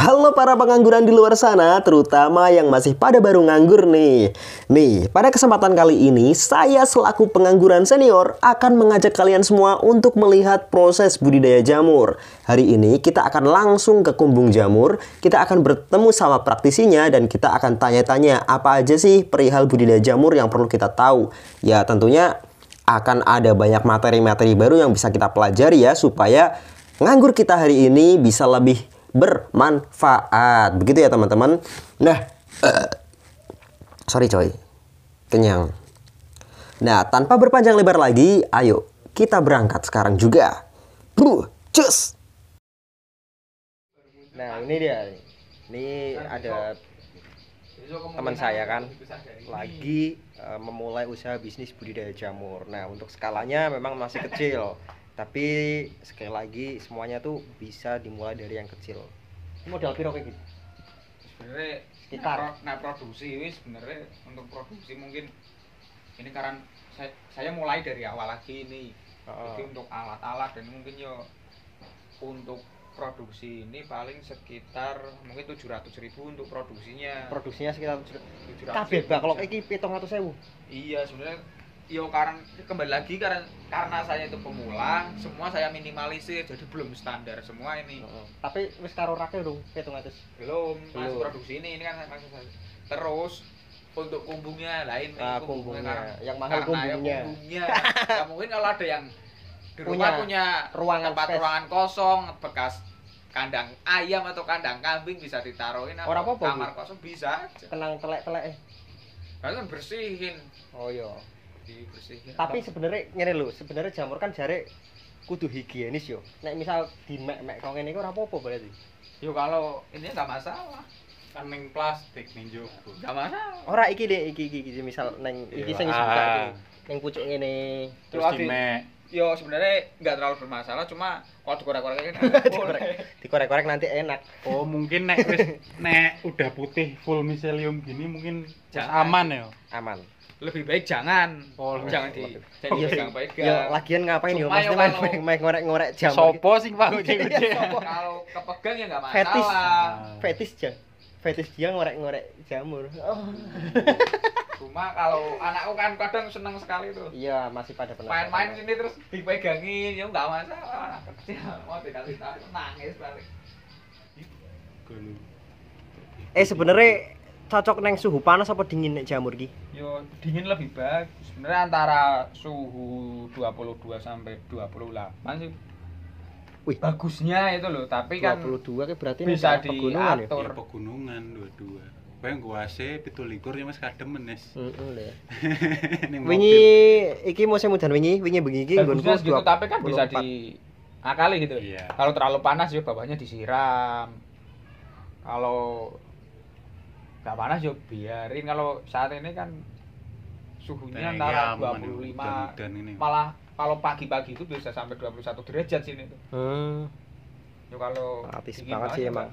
Halo para pengangguran di luar sana, terutama yang masih pada baru nganggur nih. Nih, pada kesempatan kali ini, saya selaku pengangguran senior akan mengajak kalian semua untuk melihat proses budidaya jamur. Hari ini kita akan langsung ke kumbung jamur, kita akan bertemu sama praktisinya dan kita akan tanya-tanya apa aja sih perihal budidaya jamur yang perlu kita tahu. Ya tentunya akan ada banyak materi-materi baru yang bisa kita pelajari ya supaya nganggur kita hari ini bisa lebih bermanfaat. Begitu ya teman-teman. Nah, uh, sorry coy, kenyang. Nah, tanpa berpanjang lebar lagi, ayo kita berangkat sekarang juga. Bro, cus. Nah, ini dia. Ini ada teman saya kan lagi uh, memulai usaha bisnis budidaya jamur. Nah, untuk skalanya memang masih kecil tapi sekali lagi semuanya tuh bisa dimulai dari yang kecil. Ini modal piro kayak gitu? Sebenarnya sekitar. nah produksi ini sebenarnya untuk produksi mungkin ini karena saya, saya mulai dari awal lagi ini. Oh. jadi untuk alat-alat dan mungkin yo untuk produksi ini paling sekitar mungkin tujuh ratus ribu untuk produksinya. Produksinya sekitar tujuh ratus kalau kayak gitu pitung atau sewu iya sebenarnya yo karena kembali lagi karena karena saya itu pemula semua saya minimalisir jadi belum standar semua ini. Oh, tapi wis karo rake dong hitung atus? Belum mas produksi ini ini kan saya. Terus untuk kumbungnya lain ah, kumbungnya, karena, yang mahal kumbungnya, ya, kumbungnya. ya mungkin kalau ada yang di rumah punya, ruangan tempat space. ruangan kosong bekas kandang ayam atau kandang kambing bisa ditaruhin Orang apa, kamar kosong bisa tenang telek-telek. Eh kan bersihin. Oh iya dibersihin tapi sebenarnya ngene lho sebenarnya jamur kan jare kudu higienis yo. Nek misal di mek mek kok ngene iku ora apa-apa berarti. Yo kalau ini enggak masalah. Kan ning plastik ning jowo enggak masalah. Ora iki deh iki iki, iki misal neng iki sing buka iki ning pucuk ngene. Terus di mek yo sebenarnya nggak terlalu bermasalah cuma kalau dikorek-korek kan dikorek-korek nanti enak. Oh mungkin nek wis nek udah putih full miselium gini mungkin aman ya? Aman lebih baik jangan. Oh, jangan di jadi iya jangan baik. Ya lagian ngapain ya? Mas main main ngorek-ngorek jam. Sopo sih pak? Iya, kalau kepegang ya nggak masalah. Fetis fetis jang fetis dia ngorek-ngorek jamur. Oh. cuma kalau anakku kan kadang seneng sekali tuh. Iya masih pada main-main sini terus dipegangin ya nggak masalah. Anak kecil mau dikasih tahu nangis balik. Eh sebenarnya cocok neng suhu panas apa dingin nek jamur ki? Yo dingin lebih bagus. Sebenarnya antara suhu 22 sampai 28 sih. Wih, bagusnya itu loh, tapi 22 kan 22 kan berarti bisa pegunungan ya? ya pegunungan dua-dua. Kayak gua AC pitu likur ya Mas kademen Nes. Heeh Wingi iki musim udan wingi, wingi bengi iki nggonku gitu, tapi kan bisa di akali gitu. Iya. Kalau terlalu panas ya bawahnya disiram. Kalau gak panas yuk biarin kalau saat ini kan suhunya antara dua puluh lima malah kalau pagi-pagi itu bisa sampai 21 derajat sini tuh. Hmm. Yo kalau panas banget sih emang.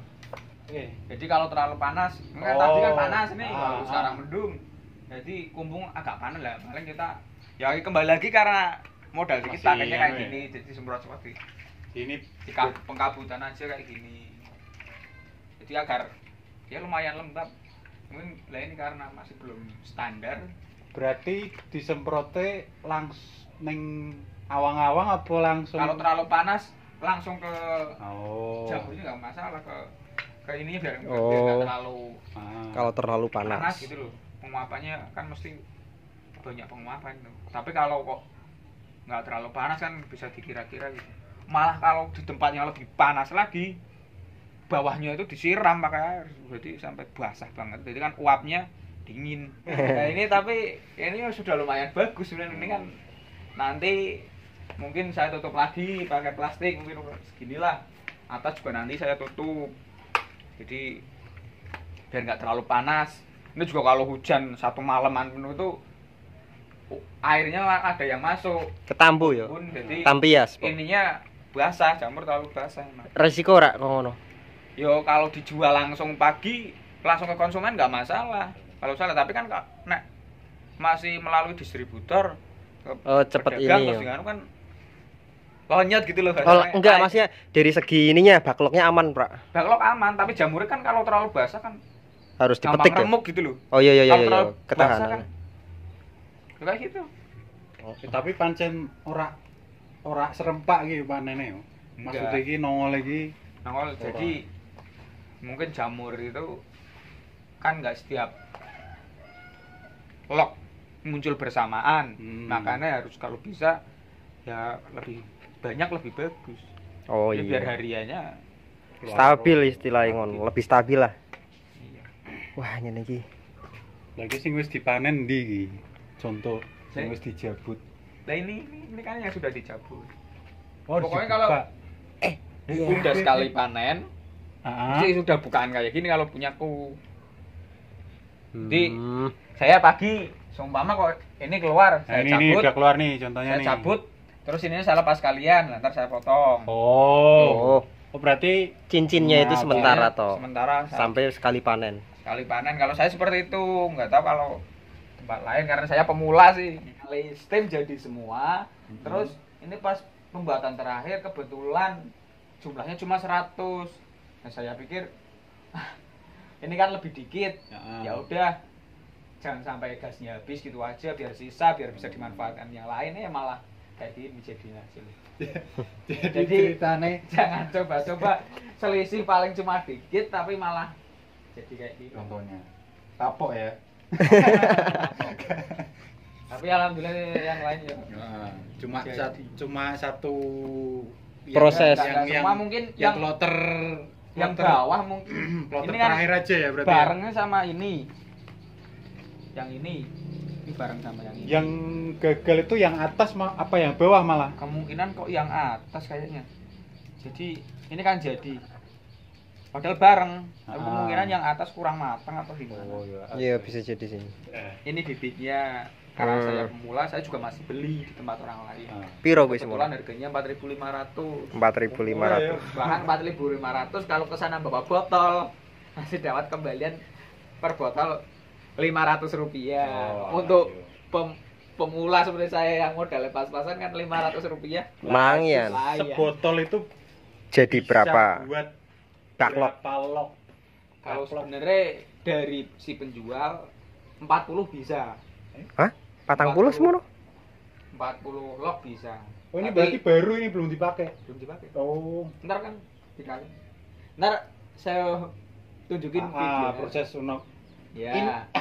Oke, jadi kalau terlalu panas, enggak oh. tadi kan panas nih, ah, kalau ah. sekarang mendung. Jadi kumbung agak panas lah, paling kita ya kembali lagi karena modal dikit pakainya kayak ya. gini, jadi semprot seperti ini di pengkabutan aja kayak gini. Jadi agar ya lumayan lembab mungkin lah ini karena masih belum standar berarti disemprote langsung neng awang-awang apa langsung kalau terlalu panas langsung ke oh. jamurnya nggak masalah ke ke ini biar oh. nggak terlalu ah. kalau terlalu panas. panas gitu loh penguapannya kan mesti banyak penguapan tuh tapi kalau kok nggak terlalu panas kan bisa dikira-kira gitu malah kalau di tempat yang lebih panas lagi bawahnya itu disiram pakai air. Berarti sampai basah banget. Jadi kan uapnya dingin. Nah ini tapi ini sudah lumayan bagus sebenarnya. Ini kan nanti mungkin saya tutup lagi pakai plastik mungkin seginilah. Atas juga nanti saya tutup. Jadi biar nggak terlalu panas. Ini juga kalau hujan satu malaman penuh itu airnya ada yang masuk. Ketambu ya? Jadi tampias ininya basah jamur terlalu basah. Resiko rak ngono yo kalau dijual langsung pagi langsung ke konsumen nggak masalah kalau salah tapi kan kak nek masih melalui distributor oh cepet ini terus ya. kan lonyot gitu loh Oh, enggak, Kayak- maksudnya dari segi ininya bakloknya aman, Pak. backlog aman tapi jamurnya kan kalau terlalu basah kan Harus dipetik ya. remuk gitu loh Oh iya iya iya, Kalau iya. terlalu basah ketahanan. kan kayak gitu Eh, tapi pancen ora ora serempak iki panene yo. Maksudnya iki nongol iki nongol jadi mungkin jamur itu kan nggak setiap lock muncul bersamaan Hmm. makanya harus kalau bisa ya lebih banyak lebih bagus Oh Jadi biar iya. hariannya Stabil istilahnya ngon, lebih stabil lah. iya. Wah, ngene iki. lagi sing wis dipanen ndi iki? Contoh sing wis dijabut. nah ini, ini ini kan yang sudah dicabut Oh, Pokoknya kalau- udah sekali panen Ah, sih sudah bukaan kayak gini kalau punyaku Di- Hmm. saya pagi seumpama kok ini keluar Nah, saya ini, ini cabut udah keluar nih contohnya saya nih. cabut terus ini saya lepas kalian nanti saya potong Oh. Oh, Oh, berarti cincinnya itu Nah, sementara Jadi, toh. sementara saya Sampai sekali panen. sekali panen kalau saya seperti itu nggak tahu kalau tempat lain karena saya pemula sih kali stem jadi semua Mhm. terus ini pas pembuatan terakhir kebetulan jumlahnya cuma 100 nah saya pikir "Ah, ini kan lebih dikit Ya. udah jangan sampai gasnya habis gitu aja biar sisa biar bisa dimanfaatkan yang lain ya malah kayak gini jadinya hasil jadi Jadi- ceritane jangan coba-coba selisih paling cuma dikit tapi malah jadi kayak gitu contohnya kapok ya. tapi alhamdulillah yang lain ya Nah, cuma Jadi. satu cuma satu Proses. Nggak- nggak semua mungkin yang yang kloter yang kloter- bawah mungkin kloter ini kan terakhir aja ya berarti. ya? barengnya sama ini yang ini ini bareng sama yang ini Yang gagal itu yang atas ma- apa yang bawah malah? kemungkinan kok yang atas kayaknya jadi ini kan jadi padahal bareng tapi Ah. kemungkinan yang atas kurang matang atau gimana iya. Iya, bisa jadi sih. Eh, ini bibitnya karena Hmm. saya pemula saya juga masih beli di tempat orang lain ah. Piro gue kebetulan semua? harganya 4.500 4.500. bahkan 4.500 kalau ke sana bawa botol masih dapat kembalian per botol 500 rupiah Oh, untuk iya. pem- pemula seperti saya yang modal pas-pasan kan 500 rupiah Lumayan. Lumayan. Sebotol itu Jadi bisa berapa? Buat log? kalau sebenarnya dari si penjual 40 bisa Hah? Patang puluh semua? 40 log bisa Oh ini Tapi berarti baru ini belum dipakai. belum dipakai Oh. ntar kan dikali ntar saya tunjukin Ah, video proses unok ya In-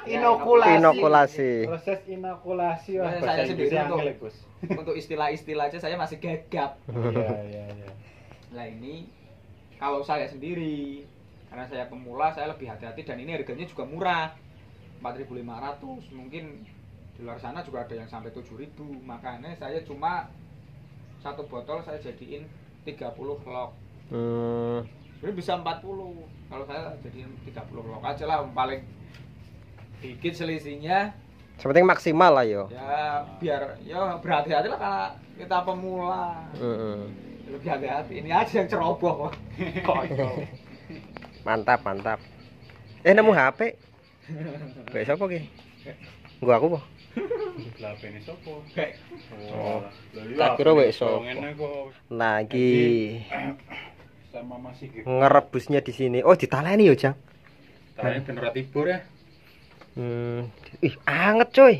Ya, inokulasi. Inokulasi. proses inokulasi wah Ya, bahasa saya sendiri angel ya, untuk istilah-istilah aja saya masih gagap Iya, iya, iya. Nah ini kalau saya sendiri karena saya pemula saya lebih hati-hati dan ini harganya juga murah 4.500 mungkin di luar sana juga ada yang sampai 7.000 makanya saya cuma satu botol saya jadiin 30 log Hmm. ini bisa 40 kalau saya jadiin 30 log aja lah paling dikit selisihnya Sepenting maksimal lah yo. ya biar ya berhati-hati lah karena kita pemula Heeh. lebih hati-hati ini aja yang ceroboh kok. Mantap, mantap. Eh nemu HP. Kayak siapa ki? Gua aku po. Ini sopo? Oh. Lah iya, Tak kira wek sopo. Nah, iki sama masih gitu. ngerebusnya di sini. Oh, ditaleni yo, Jang. Tanya ben ora tibur ya. Hmm. Ih, anget, coy.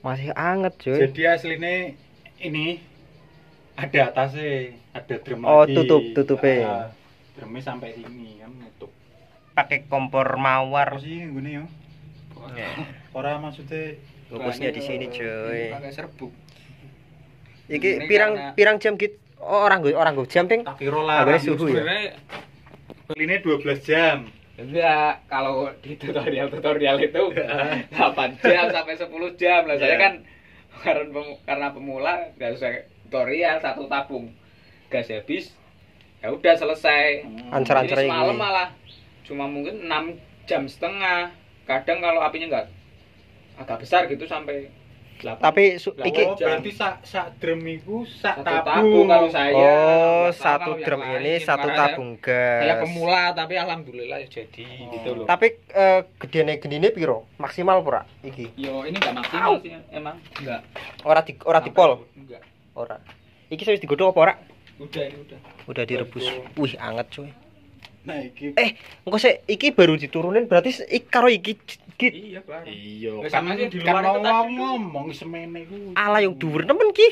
Masih anget, coy. Jadi aslinya ini ada atasnya, ada drum Oh, lagi. tutup, tutupnya. Ah, drumnya sampai sini kan nutup. Pakai kompor mawar. Apa sih gini yo? Ora maksudnya Fokusnya di sini, coy. pakai serbuk Iki Ini pirang karena- pirang jam git? Oh, orang gue orang gue jam ting. tak kira larang. suhu ya. Ini 12 jam. enggak kalau di tutorial tutorial itu 8 jam sampai 10 jam lah saya Iya. kan karena pem- karena pemula nggak usah tutorial satu tabung gas habis ya udah selesai Ancar-ancar Ini ini. semalam malah cuma mungkin 6 jam setengah kadang kalau apinya nggak agak besar gitu sampai 8 Tapi su- Lah, iki Oh, berarti sak sak drum iku sak satu tabung. tabung kalau saya Oh, satu drum lain, ini satu tabung saya, saya gas. pemula tapi alhamdulillah ya jadi Oh. gitu loh Tapi eh, gedene gendine piro? Maksimal pura iki. yo ini nggak maksimal sih emang nggak Ora di ora dipol. enggak Ora. Iki wis digodhog apa ora? Udah ini udah. Udah direbus. Wih, anget cuy. Nah, iki Eh, engko sik iki baru diturunin berarti se- ik karo iki git. Iya, bareng. iya kan sama sih di kan luar mau itu tadi. ngomong semene ku. Ala yang dhuwur nemen ki.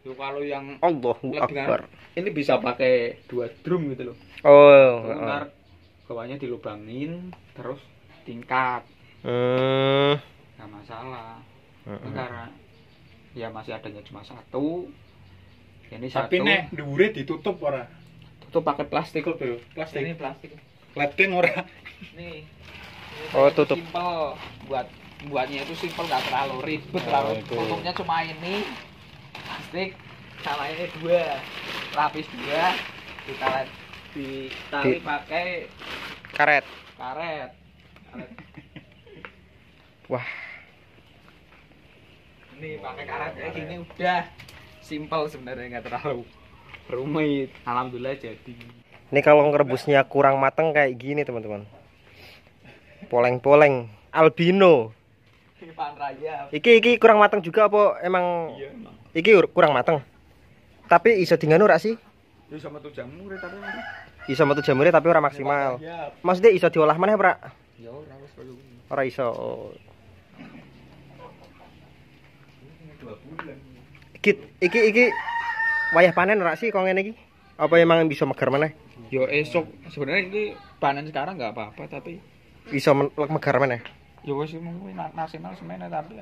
Yo, kalau yang Allahu akbar. ini bisa pakai dua drum gitu loh. Oh, ntar bawahnya dilubangin, terus tingkat, Hmm. nggak masalah. heeh. Ini karena ya masih adanya cuma satu. Ini Tapi satu. nek dhuwure ditutup ora? Tutup pakai plastik loh, Bro. Plastik. Ini plastik. Ledeng ora? Nih. Oh, tutup. Simple. Buat buatnya itu simple nggak terlalu ribet Oh, lalu itu. tutupnya cuma ini plastik sama ini dua lapis dua kita lihat ditali Di- pakai Karet. karet Karet. Wah, ini pakai karet kayak gini udah simple sebenarnya nggak terlalu rumit alhamdulillah jadi ini kalau ngerebusnya kurang mateng kayak gini, teman-teman. Poleng-poleng albino. Iki iki kurang mateng juga apa emang iya emang iki ur- kurang mateng? Tapi iso dinganu rak sih? ini sama tuh jamur tapi Iso metu jamure tapi ora maksimal. ya Maksudnya iso diolah maneh, Pra? ya ora wis. Ora iso. Git, iki iki wayah panen ora sih kok ngene iki? Apa emang bisa megar maneh? Yo esok sebenarnya ini panen sekarang nggak apa-apa tapi Iso men- megar maneh. yo wis mungkin na- maksimal semene tapi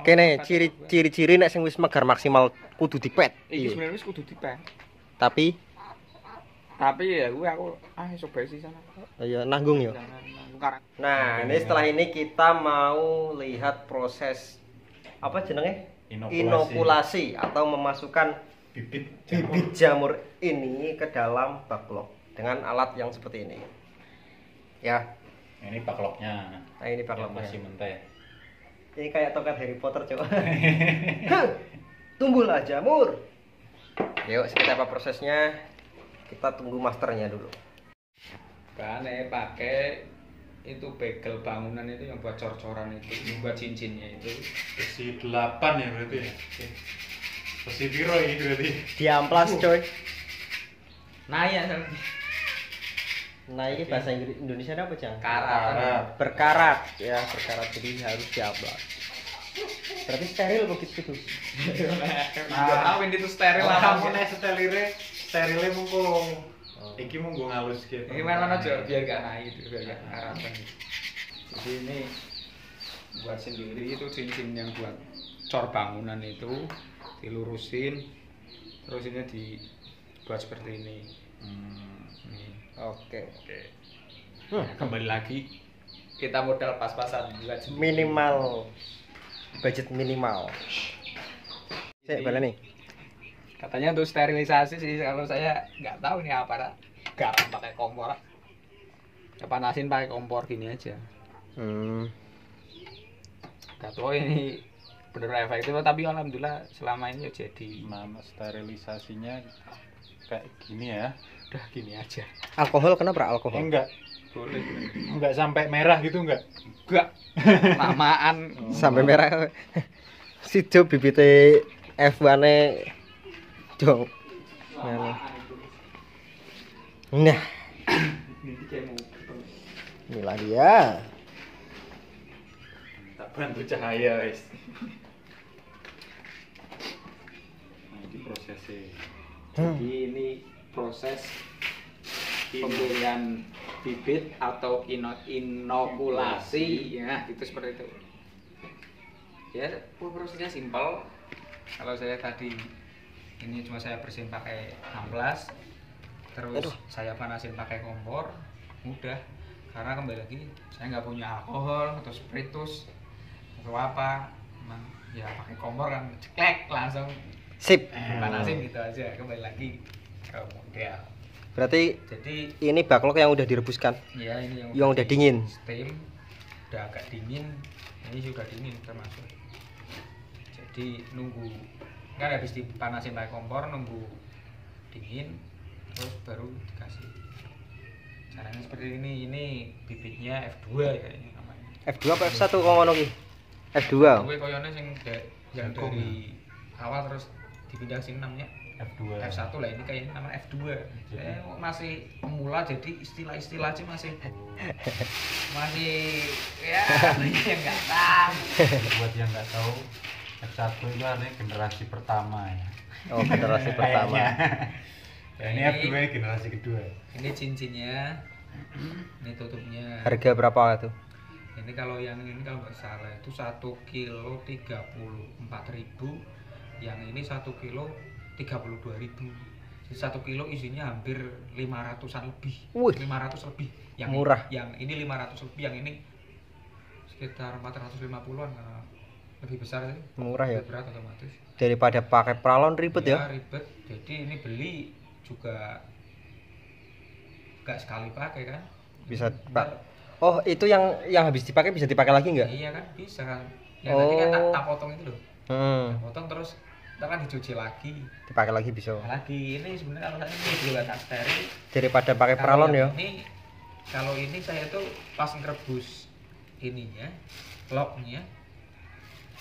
Kene ciri ciri-ciri nek sing wis megar maksimal kudu dipet. iki Iya. sebenarnya wis kudu dipek. Tapi Tapi ya gue aku ah esok bae sih sana. ya nanggung ya. Nah, ini setelah ini kita mau lihat proses apa jenenge? Inokulasi. Inokulasi atau memasukkan Bibit bibit jamur ini ke dalam baklok dengan alat yang seperti ini. Ya, Ini bakloknya. nah ini Yang bakloknya. masih mentah. Ini kayak toket Harry Potter coba. Tumbuhlah jamur. Yuk, seperti apa prosesnya? Kita tunggu masternya dulu. Bahannya pakai itu bagel bangunan itu yang buat cor-coran itu, yang buat cincinnya itu. Besi 8 ya berarti ya. Besi piro ini berarti? Diamplas coy. Nah ya Nah, ini bahasa Inggris Indonesia apa, Jang? karat. Berkarat ya, berkarat jadi harus diamplas. Berarti steril begitu tuh. Nggak tahu ini tuh steril Lah apa kamu enggak. nek sterile sterile mungko. Iki munggo ngalus gitu. Gimana aja biar gak naik itu biar gak karatan. Jadi ini buat sendiri itu cincin yang buat cor bangunan itu dilurusin terus ini dibuat seperti ini. Hmm. Nih. Oke. Oke. Hmm. Nah, kembali lagi kita modal pas-pasan. Minimal budget minimal. Saya balik nih. Katanya untuk sterilisasi sih kalau saya nggak tahu ini apa dah. Garam pakai kompor. Ya, panasin pakai kompor gini aja. Hmm. Gak tahu ini bener efektif tapi alhamdulillah selama ini ya jadi Nama sterilisasinya kayak gini ya. udah gini aja. Alkohol kenapa Eh, alkohol? enggak, Boleh. enggak sampai merah gitu enggak? Enggak. Lamaan. Sampai merah. Sido bibite F1 e dong. Lamaan. Nah, Ini kayak mau ketemu. inilah dia. Tak bantu cahaya, guys. Ini prosesnya. Hmm. Jadi ini proses pemberian bibit atau ino inokulasi ya itu seperti itu ya prosesnya simpel kalau saya tadi ini cuma saya bersihin pakai amplas terus Aduh. saya panasin pakai kompor mudah karena kembali lagi saya nggak punya alkohol atau spiritus atau apa emang ya pakai kompor kan ceklek langsung Sip. panasin gitu aja kembali lagi ke model Berarti jadi ini baklok yang udah direbuskan. ya ini yang, Yang udah dingin. steam udah agak dingin ini sudah dingin termasuk jadi nunggu kan habis dipanasin pakai kompor nunggu dingin terus baru dikasih caranya seperti ini ini bibitnya F2 ya ini namanya F2 apa F1 kok ngono ki? F2. gue koyone sing yang dari awal terus dipindah ke sini namanya F2 F1 lah ini kayaknya namanya F2 saya masih pemula jadi istilah-istilah aja masih. Masih ya yang nggak tahu. Buat yang nggak tahu F1 itu artinya generasi pertama ya. Oh, generasi pertama. Ya, ini Ini- F2 generasi kedua ini cincinnya ini tutupnya. Harga berapa tuh? ini kalau yang ini kalau nggak salah itu satu kilo tiga puluh empat ribu yang ini satu kilo tiga puluh dua ribu satu kilo isinya hampir lima ratusan lebih Wih. lima ratus lebih yang Murah. yang ini lima ratus lebih yang ini sekitar empat ratus lima puluhan karena lebih besar sih Murah ya. lebih berat otomatis Daripada pakai pralon ribet ya. ribet jadi ini beli juga nggak sekali pakai kan Bisa, Pak. Oh, itu yang yang habis dipakai bisa dipakai lagi nggak? iya kan bisa kan yang tadi kan tak, Oh. tak potong itu loh Hmm, tak potong terus kita kan dicuci lagi dipakai lagi bisa. Nah, lagi ini sebenarnya kalau saya ini juga tak steril Daripada pakai Kalau pralon ya. ini kalau ini saya tuh pas ngerebus ininya locknya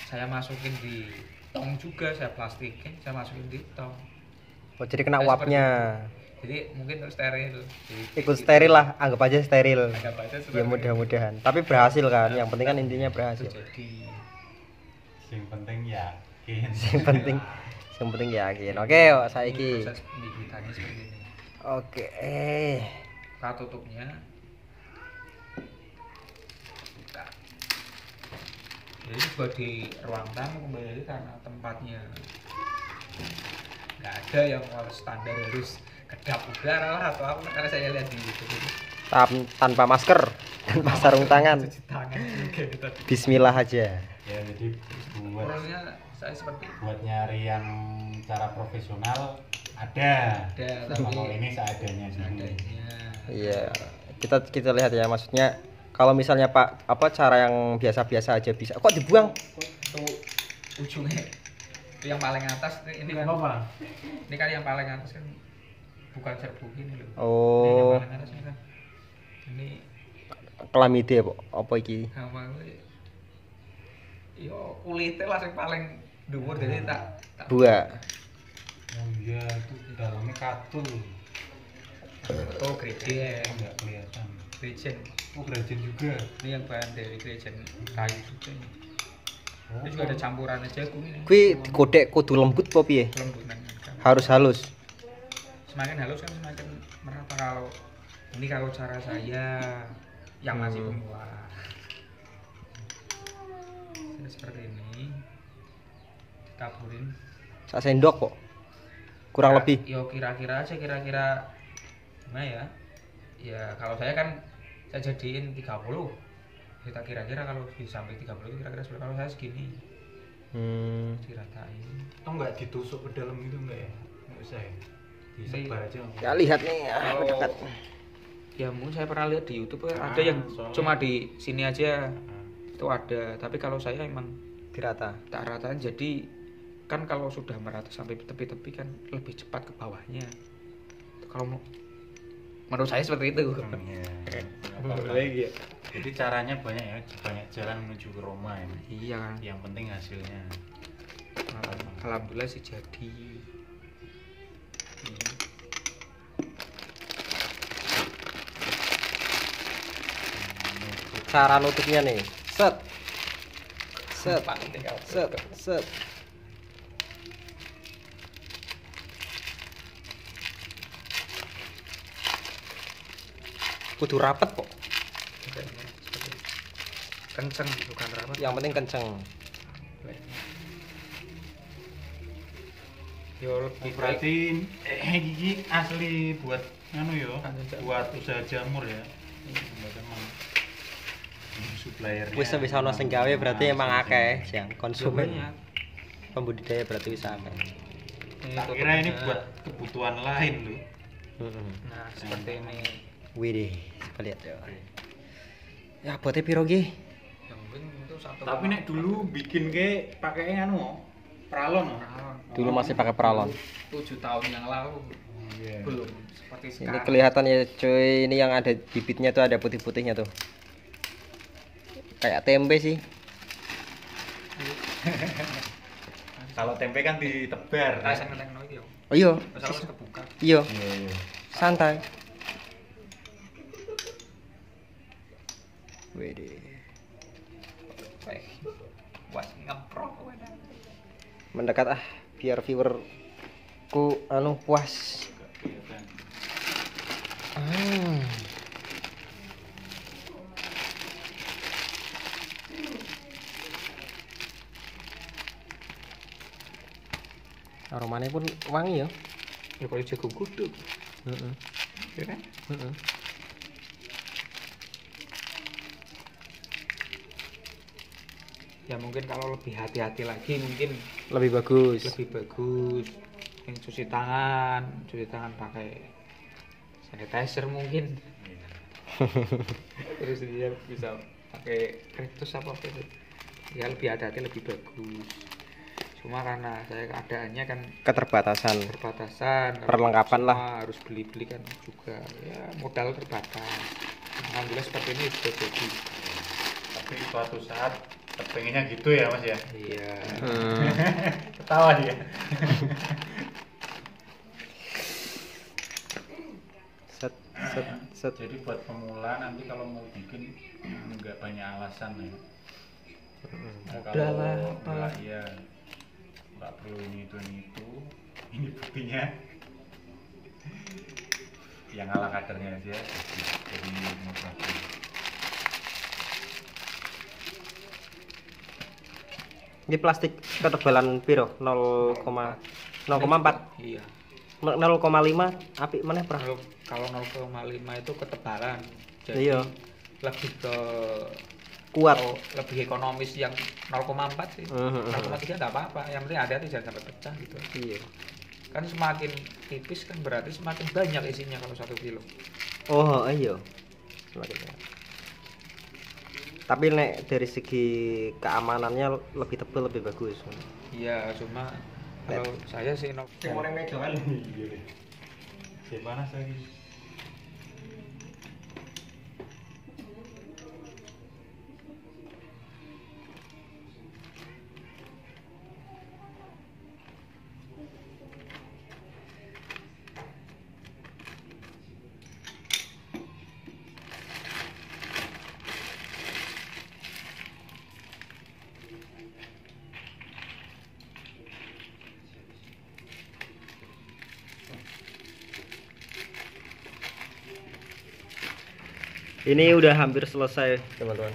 saya masukin di tong juga saya plastikin saya masukin di tong Oh, jadi kena Nah, uapnya. jadi mungkin terus steril Jadi, Ikut steril lah, anggap aja steril. agak baca Ya mudah-mudahan. Tapi berhasil kan. Yang penting kan intinya berhasil. jadi yang penting yakin Yang penting yang penting yakin. Oke, yuk, ini saiki. seperti ini Oke. Eh. kita tutupnya Buka. jadi juga di ruang tamu kembali lagi karena tempatnya nggak ada yang harus standar harus kedap udara lah atau apa karena saya lihat di YouTube itu Tan- tanpa masker, tanpa sarung tangan. tangan juga tadi Bismillah aja. ya jadi buat prosesnya saya seperti itu. Buat nyari yang cara profesional ada. Ada Cuma kalau tapi ini seadanya dulu adanya Iya. Kita kita lihat ya maksudnya kalau misalnya Pak apa cara yang biasa-biasa aja bisa. Kok dibuang? tuh ujungnya? Yang paling atas ini kan. apa ini kan yang paling atas kan bukan serbu gini loh. Ini yang Oh, paling atas ini kan. Ini klamide apa, apa iki? apa gue yo kulitnya lah yang paling dhuwur jadi tak tak Dua. oh iya itu dalamnya katul. Oh grejen nggak kelihatan. Grejen oh grajen juga. Ini yang bahan dari grejen kayu juga ini. Oh, ini juga ada campuran jagung ini. Kui digodek kudu lembut apa piye? lembutan kan Harus halus. semakin halus kan semakin merata kalau ini kalau cara saya yang masih Hmm. pemula seperti ini ditaburin Sak sendok kok. Kurang Ya, lebih. yo kira-kira aja kira-kira gimana ya ya kalau saya kan saya jadiin 30 kita kira-kira kalau di sampai 30 itu kira-kira seberapa kalau saya segini Hmm. diratain oh nggak ditusuk ke dalam gitu enggak ya nggak usah ya disebar aja Ya lihat nih. ah, Kalau- dekat. ya mungkin saya pernah lihat di YouTube ya, Ah, ada yang soalnya- cuma di sini aja Ah, itu ada tapi kalau saya emang Dirata. tak ratain jadi kan kalau sudah merata sampai tepi-tepi kan lebih cepat ke bawahnya kalau mau menurut saya seperti itu hmm, ya. Lagi ya. jadi caranya banyak ya banyak jalan menuju ke Roma ini iya kan yang penting hasilnya alhamdulillah sih jadi Cara nutupnya nih. Set. Set. Set. Set. Kudu rapet kok. kenceng bukan rapat Yang penting kenceng. yo lebih baik. berarti eh gigi asli buat anu yo buat usaha jamur ya? Buat emang suppliernya. Wis bisa ono sing gawe berarti emang akeh yang konsumen. Pembudidaya berarti bisa akeh. Kira ini buat kebutuhan lain loh Heeh. nah seperti ini Widih, coba lihat ya. Ya buatnya piro satu tapi nek dulu bikin ke pakai anu pralon oh. Dulu masih pakai pralon. tujuh tahun yang lalu Iya. belum seperti Ini sekarang kelihatan ya cuy, ini yang ada bibitnya tuh ada putih-putihnya tuh. Kayak tempe sih. Kalau tempe kan ditebar. Iki yo. Oh iya, iya, Iya, iya. santai. Wede. Wah, ngeprok kowe. Mendekat ah, biar viewerku anu puas. Hmm. Aromanya pun wangi ya. Ya kalau jagung kudu. Heeh. Ya kan? Heeh. Ya mungkin kalau lebih hati-hati lagi mungkin Lebih bagus. lebih bagus. Yang cuci tangan, cuci tangan pakai sanitizer mungkin. Terus dia bisa pakai kritus apa apa itu. Ya lebih hati-hati lebih bagus. Cuma karena saya keadaannya kan Keterbatasan. perbatasan Perlengkapan lah. Harus beli-beli kan juga ya modal terbatas alhamdulillah seperti ini sudah jadi Tapi suatu saat pengennya gitu ya mas ya. iya Hmm. Ketawa dia. Set set set. Jadi buat pemula nanti kalau mau bikin nggak banyak alasan ya. Nah, Udah lah, kalau nggak ya nggak perlu ini itu ini itu. Ini buktinya yang ala kadernya aja jadi, jadi mau bagus. Ini plastik ketebalan piro? 0, 0,4 iya 0,5 apik mana pra? kalau kalau 0,5 itu ketebalan jadi Iya. lebih ke Kuat. oh, lebih ekonomis yang 0,4 sih Mhm. 0,3 nggak apa-apa yang penting hati-hati jangan sampai pecah gitu Iya. kan semakin tipis kan berarti semakin banyak isinya kalau satu kilo Oh, iya. Semakin banyak. Tapi nek dari segi keamanannya lebih tebal lebih bagus. iya cuma kalau saya sih no, Gimana saya? Ini udah hampir selesai, teman-teman.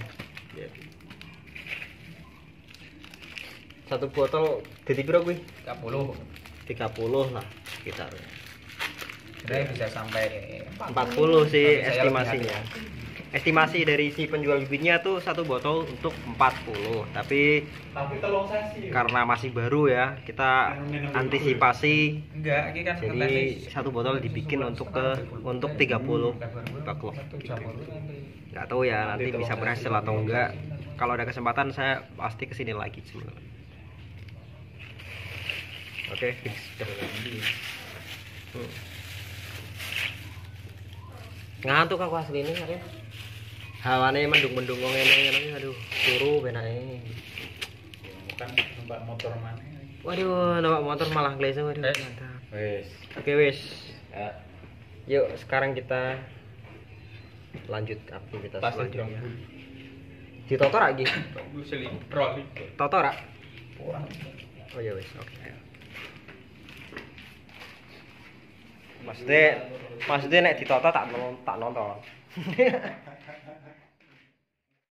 Satu botol jadi piro kuwi? 30 30 lah sekitar. Sebenarnya bisa sampai 40 sih Tapi saya estimasinya. Estimasi dari si penjual bibitnya tuh satu botol untuk 40. Tapi karena masih baru ya, kita antisipasi. enggak ini kan jadi satu botol dibikin untuk ke untuk 30 baklok nggak tahu ya nanti bisa berhasil atau enggak. Kalau ada kesempatan saya pasti ke sini lagi sebenarnya oke fix. Hmm. ngantuk aku asli ini kan hawane mendung-mendung ngene ngene aduh turu benake Bukan numpak motor mana? waduh numpak motor malah glese waduh Eh. mantap Wes. oke wis Ya. Yuk, sekarang kita lanjut aktivitas Pasti selanjutnya. Di Toto selibrol Toto rak? Oh iya wis, oke. ayo. Maksudnya, maksudnya nek di Toto tak non- tak nonton.